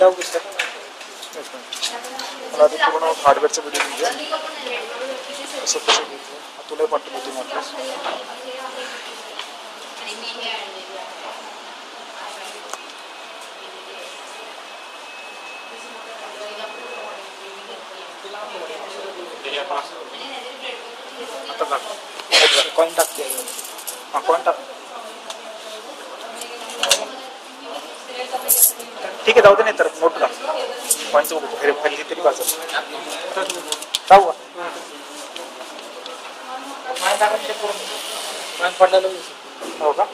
डाव घेतलं एक मिनिट मला आधी पूर्ण हार्डवेअरचा व्हिडिओ म्हणजे कसं कसं घेतलं तुला पाठवलं होती मला आता टाक कॉईन टाकते हा कोण टाक ठीक आहे जाऊ दे नाही तर मोठ का पॉईंट बघू घरी खाली तरी बाजू जाऊ. हो का?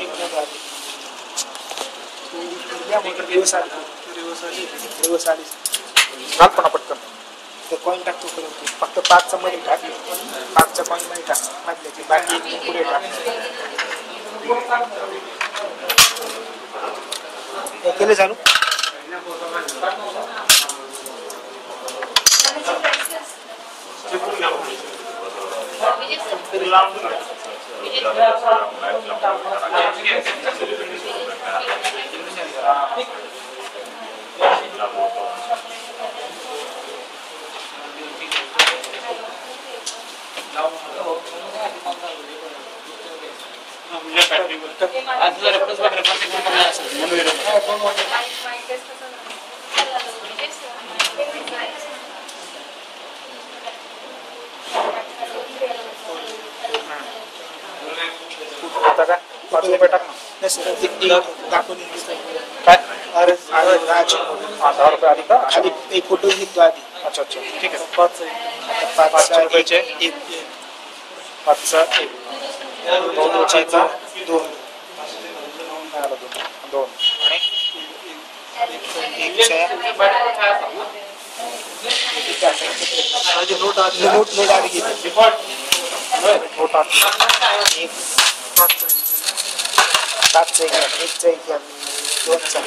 एक पटकन ते कॉईन टाकतो फक्त पाच मध्ये टाक. Oke lezaru? फ़ोटो निघतो आधी अच्छा अच्छा ठीक आहे पाच पाचचा रुपयाचे? एक एक पाचचा एक दोन रुपयाचा दोन दोन आणि नोट नोट आधी घेतली नोट आठ एकचा एक दोनचा